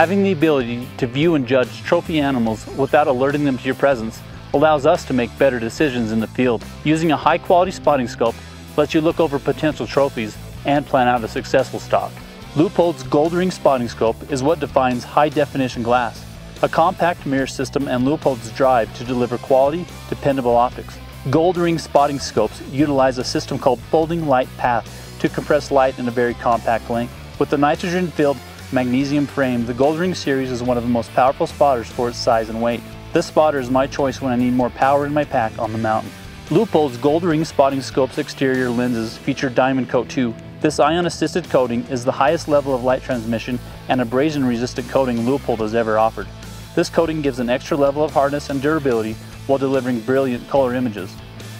Having the ability to view and judge trophy animals without alerting them to your presence allows us to make better decisions in the field. Using a high quality spotting scope lets you look over potential trophies and plan out a successful stalk. Leupold's Gold Ring spotting scope is what defines high definition glass, a compact mirror system and Leupold's drive to deliver quality, dependable optics. Gold Ring spotting scopes utilize a system called folding light path to compress light in a very compact length. With the nitrogen-filled magnesium frame, the Gold Ring series is one of the most powerful spotters for its size and weight. This spotter is my choice when I need more power in my pack on the mountain. Leupold's Gold Ring Spotting Scope's exterior lenses feature Diamond Coat 2. This ion-assisted coating is the highest level of light transmission and abrasion-resistant coating Leupold has ever offered. This coating gives an extra level of hardness and durability while delivering brilliant color images.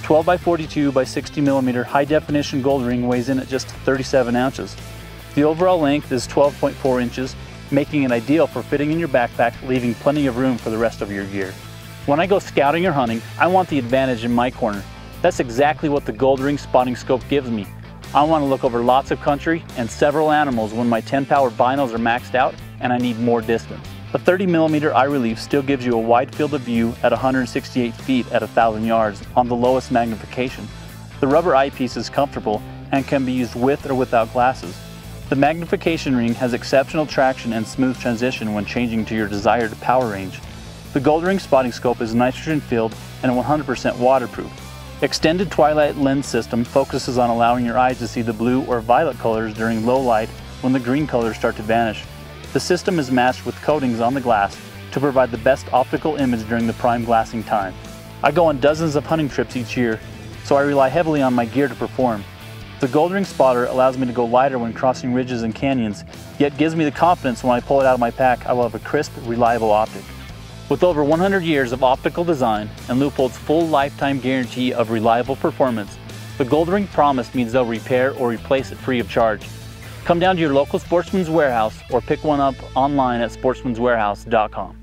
12 by 42 by 60 millimeter high definition gold ring weighs in at just 37 ounces. The overall length is 12.4 inches making it ideal for fitting in your backpack, leaving plenty of room for the rest of your gear. When I go scouting or hunting, I want the advantage in my corner. That's exactly what the Gold Ring Spotting Scope gives me. I want to look over lots of country and several animals when my 10 power binos are maxed out and I need more distance. The 30 millimeter eye relief still gives you a wide field of view at 168 feet at 1,000 yards on the lowest magnification. The rubber eyepiece is comfortable and can be used with or without glasses. The magnification ring has exceptional traction and smooth transition when changing to your desired power range. The Gold Ring spotting scope is nitrogen filled and 100% waterproof. Extended twilight lens system focuses on allowing your eyes to see the blue or violet colors during low light when the green colors start to vanish. The system is matched with coatings on the glass to provide the best optical image during the prime glassing time. I go on dozens of hunting trips each year, so I rely heavily on my gear to perform. The Gold Ring spotter allows me to go lighter when crossing ridges and canyons, yet gives me the confidence when I pull it out of my pack I will have a crisp, reliable optic. With over 100 years of optical design and Leupold's full lifetime guarantee of reliable performance, the Gold Ring promise means they'll repair or replace it free of charge. Come down to your local Sportsman's Warehouse or pick one up online at sportsmanswarehouse.com.